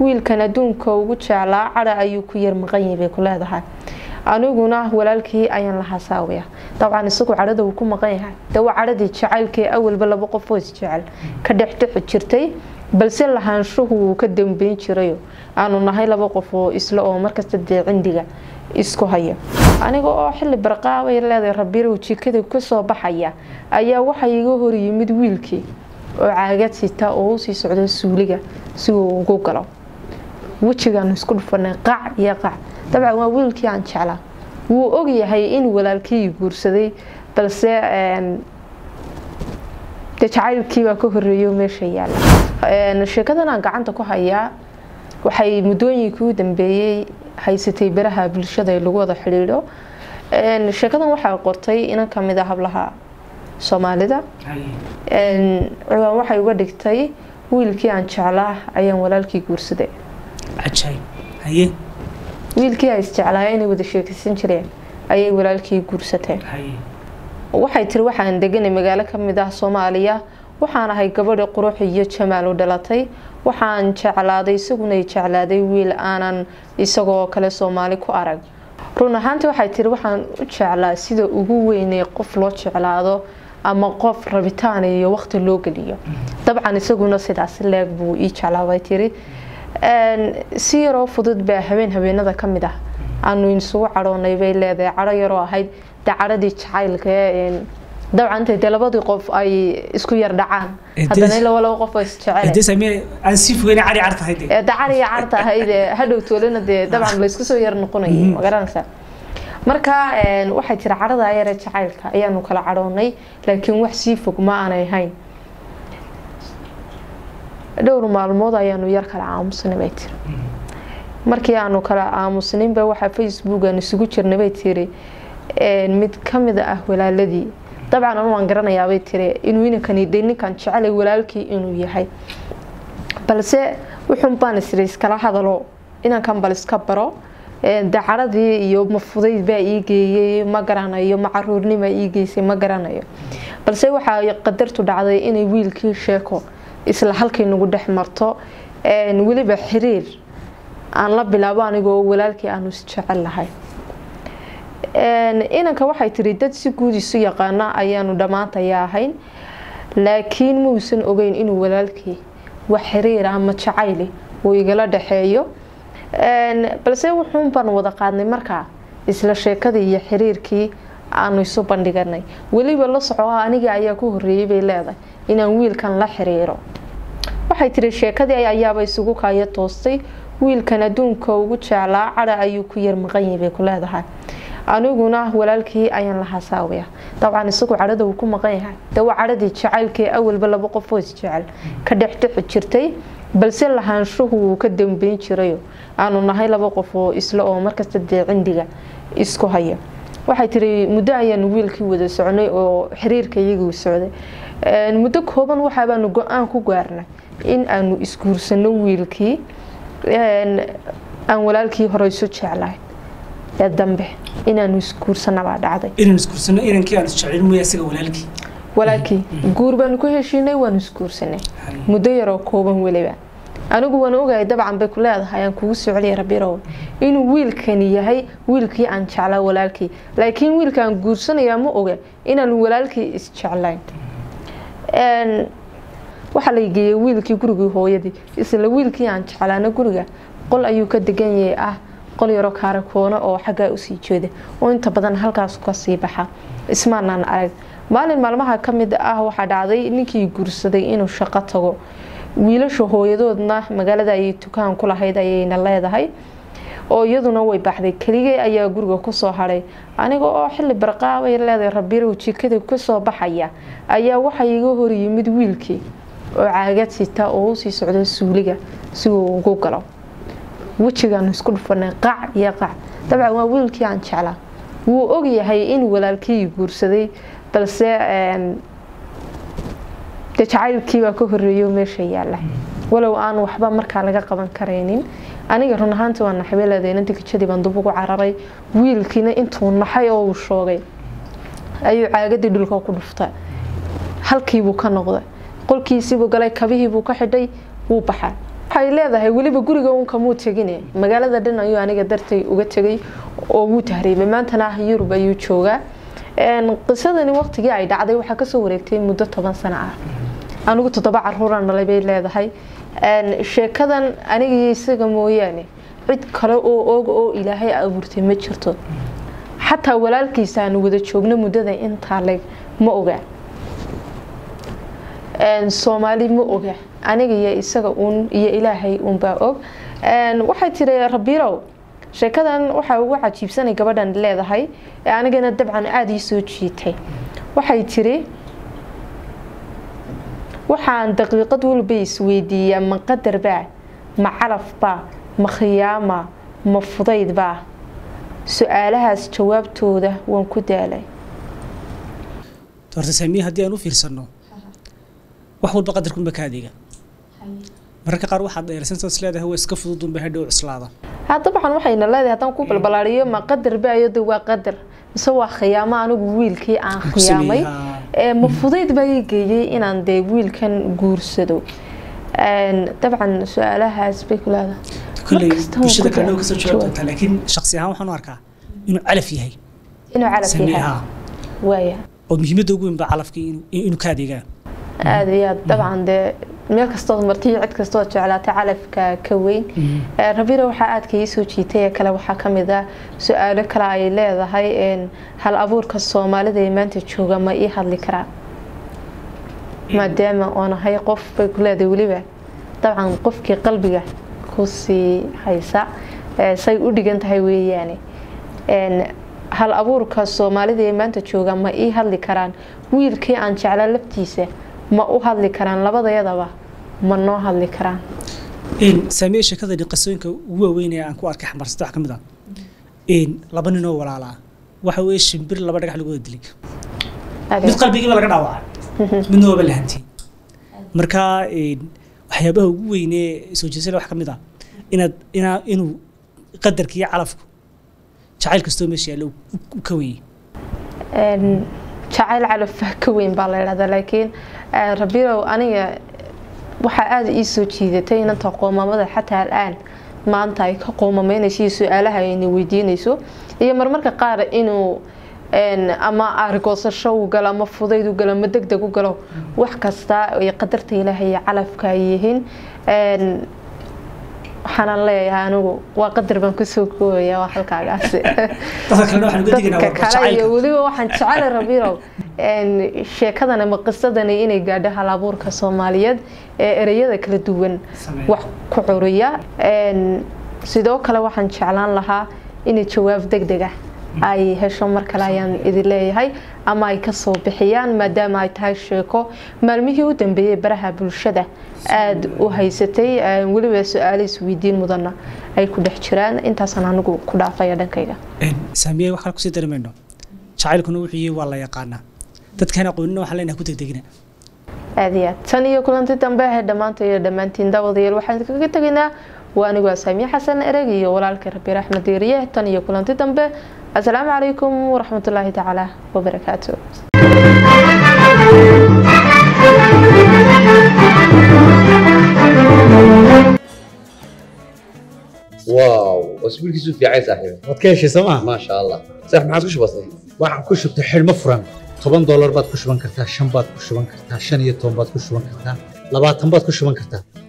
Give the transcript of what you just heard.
wiilkan adduunka ugu jeclaa cadha ayuu ku yar maqanyay bay ku leedahay. Aniguna walaalkii ayaan la hasaawaya dabcan isagu cadhada uu ku maqan yahay. De waa cadhadii awalba laba qof oo isjecel ka dhexdhexi jirtay balse lahaanshuhu wuu ka dambeyn jirayo aanu nahay laba qof oo isla oo markasta dee cindiga isku haya. Aniga oo xili barqaabay leedahay rabirow jikada ka soo baxaya ayaa waxaa iga horyimid wiilkii oo caagad sita oo u sii socda suuliga si uu ugu galo wejigaanu isku dhufanay qac iyo qac. Dabcan waa wiilkii aan jeclaa. Wuu ogyahay in walaalkii guursaday balse de jacaylkiibaa ka horeeyo meesha yaalla sheekadan aan gacanta ku hayaa waxay muddooyinkii u dambeeyey haysatay baraha bulshada ee lagu wada xidhiidho sheekadan waxaa qortay inan ka mid a hablaha soomaalida. Waxay uga dhigtay wiilkii aan jeclaa ayaan walaalkii guursaday wiilkii ay isjeclaaya inay wada sheekaysan jireen ayay walaalkii guursateen waxay tiri waxaan deganay magaalo ka mid ah soomaaliya waxaan ahay gabadhi qurux iyo jamaal u dhalatay waxaan jeclaaday isaguna jeclaaday wiil aanan isagoo kale soomaali ku arag run ahaantii waxay tiri waxaan u jeclaa sida ugu weynee qof loo jeclaado ama qof rabitaan iyo waqti loo geliyo dabcan isaguna sidaas leeg buu ii jeclaabay tiri si yaroo fudud baa habeen habeenada ka mid ah. Aanu isugu cadhoonay bay leedahay cadho yaroo ahayd. De cadhadii jacaylka dabcan intay dee labadii qof ay isku yar dhacaan. Haddana ila laba qof oo isjecel dacari carta ahayd hadhow toolana dee dabcan laysku soo yar noqonayay ma garanaysaa marka waxay tiri cadhada yare jacaylka ayaanu kala cadhoonay laakiin wax sii fog ma aanay ahayn dhowr maalmood ayaanu yar kala aamusnay bay tiri. Markii aanu kala aamusninba waxaa facebook aan isugu jirnay bay tiri mid ka mid ah walaaladii. Dabcan anu waan garanayaabay tiri inuu inankani de ninkan jecelay walaalkii inuu yahay. Balse wuxuun baan isiri iskala hadalo inankan bal iska baro dacaradii iyo mafudayd baa ii geeyey ma garanayo ma caruurnima ii geysay ma garanayo. Balse waxaa qadartu dhacday inay wiilkii sheeko isla halkii nagu dhex marto weliba xiriir aan la bilaabo anigoo walaalkii aanu isjecel lahay. Inanka waxay tiri dad si guud isu yaqaana ayaanu dhammaantaya ahayn laakiin muusan ogeyn inuu walaalkii wax xiriir ama jacayli uu igala dhaxeeyo. Balse wuxuun baan wada qaadnay markaa isla sheekadii iyo xiriirkii aanu isu bandhiganay weliba la soco aniga ayaa ku horeeyay bay leedahay inaan wiilkan la xiriiro. Waxay tiri sheekadii ayaaba isugu kaayo toostay wiilkan adduunka ugu jeclaa cadha ayuu ku yar maqanyay bay ku leedahay. Aniguna walaalkii ayaan la hasaawaya dabcan isagu cadhada uu ku maqan yahay. De waa cadhadii jacaylkii awalba laba qof oo isjecel ka dhexdhexi jirtay balse lahaanshuhu wuu ka dambeyn jirayo. Aanu nahay laba qof oo isla oo markasta dee cindiga isku haya waxay tiri muddo ayaanu wiilkii wada soconay oo xiriirka iyaguu socday. Muddo kooban waxaabaanu go'aan ku gaarnay in aanu isguursano wiilkii aan walaalkii hore isu jeclahay. Ee dambe inaanu isguursanabaa dhacday. Walaalkii. Guur baanu ku heshiinay waanu isguursanay. Muddo yaroo kooban weliba anigu waan ogahay dabcan bay ku leedahay aan kugu soo celiya rabirow inuu wiilkani yahay wiilkii aan jeclaa walaalkii. Laakiin wiilka aan guursanayaa ma oga inaanu walaalkii isjeclayn waxaa la geeyay wiilkii gurigii hooyadii. Isla wiilkii aan jeclaana guriga. Qol ayuu ka degan yahay ah qol yaro kaarakoona oo xaggaa u sii jeeda oo inta badan halkaas ka sii baxa. Ismaanaan arag. Maalin maalmaha ka mid ah waxaa dhacday ninkii guursaday inuu shaqo tago wiilasha hooyadoodna magaalada ayay dukaan ku lahayd ayayna leedahay. Oo iyaduna way baxday. Keligee ayaa guriga ku soo haday aniga oo xili barqaabay leedahay rabirow jikada ka soo baxaya. Ayaa waxaa iga horyimid wiilkii oo caagad sita oo u sii socda suuliga si uu ugu galo. Wejigaanu isku dhufanay qac iyo qac dabcan waa wiilkii aan jeclaa. Wuu ogyahay in walaalkii guursaday balse jacaylkiibaa ka horeeyo meesha yaalla walow aan waxba markaa laga qaban karaynin. Aniga run ahaantii waa naxbay leedahay inanta kijadii baan dub ugu cararay. Wiilkiina intuu naxay oo uu shoogay. Ayuu caagadii dhulka ku dhuftay. Halkiibuu ka noqday. Qolkiisiibuu galay kabihiibuu ka xidhay wuu baxay. Waxay leedahay weliba guriga uun kamuu tegine. Magaalada dhan ayuu aniga dartay uga tegay oo wuu tahriibay. Maantana ah yurub ayuu joogaa. Qisadani waqtigii ay dhacday waxaa ka soo wareegtay muddo toban sano ah anigu toddoba caruuran dhalay bay leedahay. Sheekadan aniga isaga mooyaane cid kale oo og oo ilaahay abuurtay ma jirto. Xataa walaalkiisa aanu wada joogno muddada intaa leg ma oga. Soomaali ma oga. Aniga iyo isaga uun iyo ilaahay uunbaa og. Waxay tiri rabiilow sheekadan waxaa ugu cajiibsanay gabadhan leedahay anigana dabcan aada ii soo jiitay. Waxay tiri waxaan daqiiqad walba isweydiiyaa ma qadarbaa ma calafbaa ma khiyaama? Ma fudaydbaa su'aalahaas jawaabtooda waan ku daalay. Horta saamiye haddii aan u fiirsano wax walba qadarkunba ka adeega mararka qaar waxaad dheersantaad is leedahay waa iska fududunba hadhow cuslaada dabcan waxayna leedahay haddaan ku balbalaariyo ma qadar baayo de waa qadar. Mise waa khiyaamo anigu wiilkii aan khiyaamay ma fudayd baa ii geeyey inaan dee wiilkan guursado? Dabcan su'aalahaas bay ku leedahay. Kolley bulshada kalena ka soo jawaab doontaa laakiin shaksi ahaan waxaan u arkaa inuu calaf yahay. Inuu calaf yahay. waaya oo muhiimadda ugu weyn baa calafkii inuu ka adeegaa. Aada iyo aad. Dabcan dee meel kastood marti cid kastood jeclaatay calafka ka weyn. Rabira waxaa aadka ii soo jiitay ee kale waxaa ka mid ah su'aalo kale ay leedahay hal abuurka soomaalida ee maanta jooga ma ii hadli karaa maadaama oonahay qof bay ku leedahay weliba. Dabcan qofkii qalbiga ku sii haysa say u dhigan tahay weeyaane hal abuurka soomaalida ee maanta jooga ma ii hadli karaan? Wiilkii aan jeclaa laftiisa ma u hadli karaan labadayadaba ma noo hadli karaan. Saamiye sheekadani qisooyinka ugu waaweyn ee aan ku arkay xambarsata wax ka mid ah. Laba nin oo walaalaa waxa weeye shimbir laba dhagax lagu wada dilay mid qalbigiiba laga dhaawacay midna waaba lahantiyey marka waxyaabaha ugu weynee soo jeesada wax ka mid ah inaad inaa inuu qadarka iyo calafku jacayl kastoo meesha yaalla u ka wenyey jacayl calafah ka weyn baa la idhahdaa laakiin rabirow aniga waxaa aada ii soo jiidatay inanta qoomamada xataa al-aan maanta ay ka qoomamaynayso iyo su'aalaha ayna weydiinayso iyo marmarka qaar inuu ama aarigoosasho u galo ama fudayd u galo ama deg deg u galo wax kasta ay qadarta ilaahay calafka ay yihiin waxaanaan leeyahay anigu waa qadar baan ku soo koobaya waa halkaagaasi dadka kale iyo weliba waxaan jecela rabirow sheekadan ama qisadani inay gaadho hal abuurka soomaaliyeed ee ereyada kala duwan. Wax ku curiya. Sidoo kale waxaan jeclaan lahaa inay jawaab deg deg ah ay hesho mar kale ayaan idin leeyahay ama ay ka soo bixiyaan maadaama ay tahay sheeko. Maalmihii u dambeeyey baraha bulshada. Aada u haysatay weliba su'aalo isweydiin mudanna ay ku dhex jiraan. Intaasaan anigu ku dhaafaya dhankayga. Saamiye wax kale ku sii dari mayno jacaylkuna wuxuu yihi waa la yaqaanaa. Dadkaan aqoonina waxaan leenahay ku degdegina. Aada iyo aad. Tan iyo kulanti dambe ahe dhammaanta iyo dhammaantiin daawadayaal waxaan kaga tegaynaa waa anigu waa saamiye xasan ereg iyo walaalkay rabiir axmed diiriye tan iyo kulanti dambe asalaamu calaykum waraxmat ullaahi tacaala wabarakaatu واو اسبوعك في عايز صاحبي waad ka heshay sooma ما شاء الله صح ما عاد كش بسيط waxaan ku shubtay xidhmo furan toban doolar baad ku shuban kartaa shan baad ku shuban kartaa shan iyo toban baad ku shuban kartaa labaatan baad ku shuban kartaa